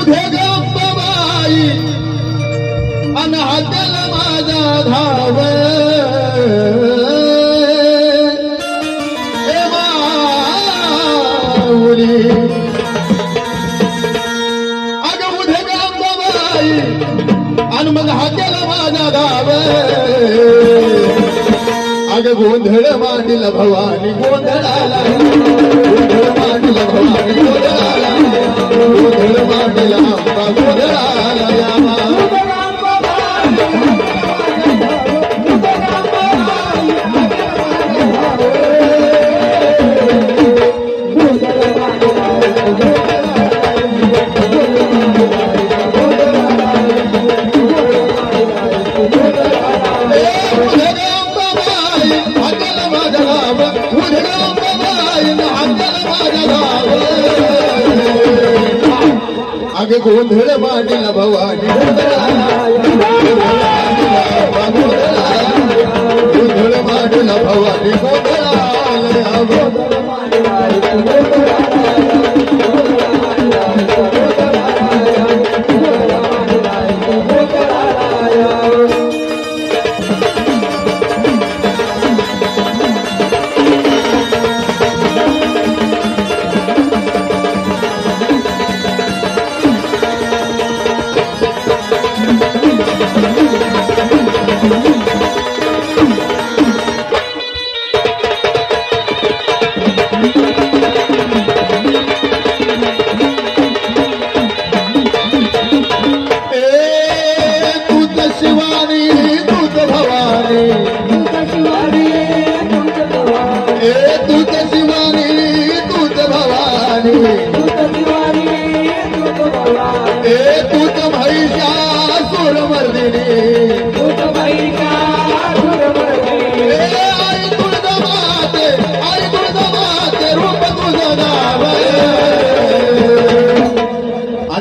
उद्या गप्पाबाई अन माझा धाव. अग उद्या गप्पाबाई अन मग माझा धाव. अग गोंधळ मांडला भवानी गोंधळाला गोंधळ मांडला भवानी गोंधळाला بو دل بادلا پا அது கூந்தல பாட்டில பவானி.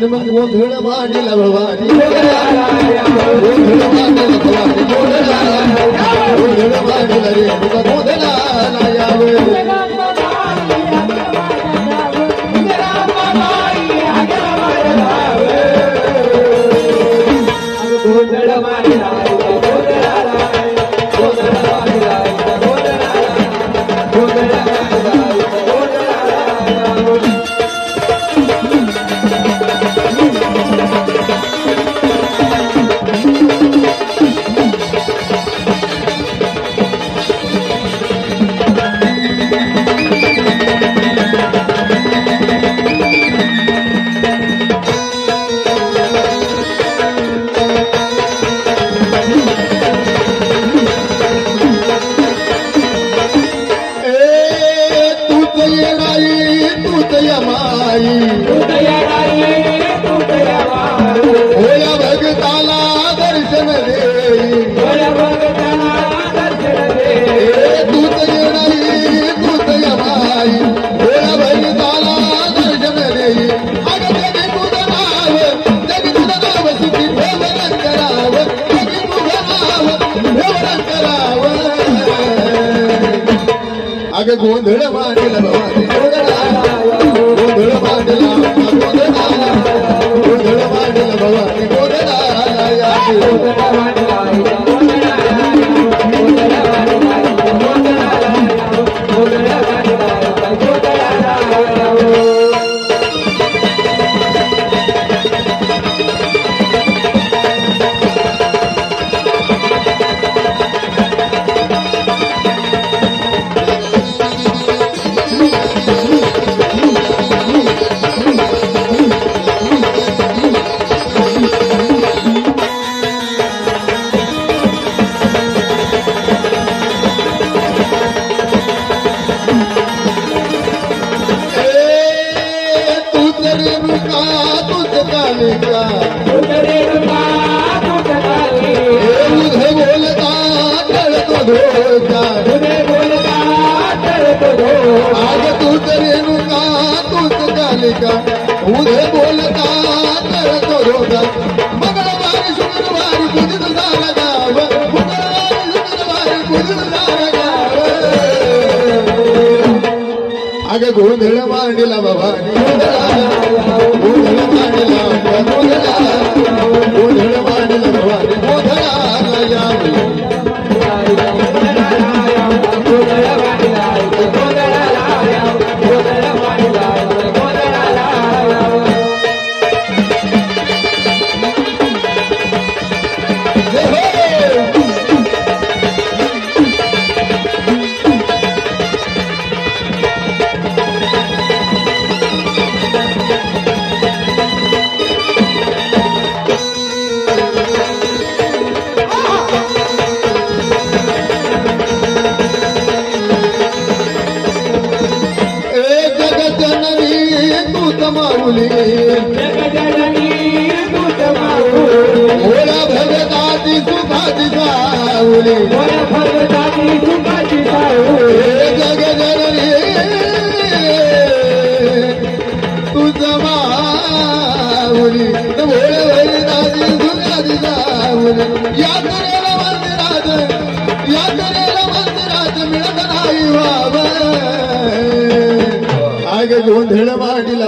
من کون هيله باديلو باديلو باديلو باديلو باديلو باديلو باديلو باديلو باديلو باديلو باديلو கூந்துடவானில் பவானி اگي گرو بار ڏيندا بابا मांडीला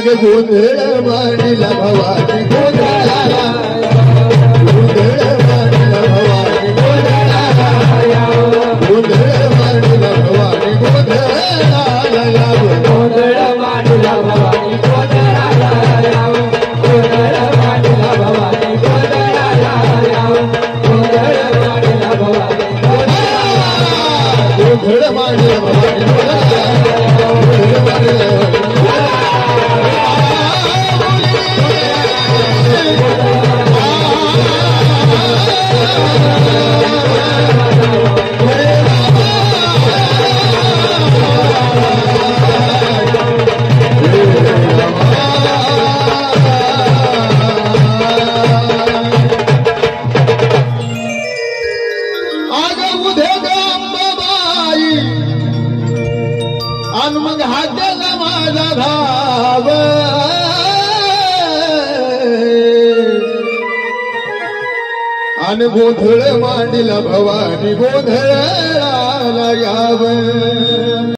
अग गोंधळ मांडला भवानी गोंधळाला. गोंधळ मांडला भवानी गोंधळाला. गोंधळ मांडला भवानी गोंधळाला. लाभ गोंधळ मांडला भवानी गोंधळाला. आग उधे आणि मग हाताला माझा धाव. आणि गोंधळ मांडीला भवानी गोंधळाला याव.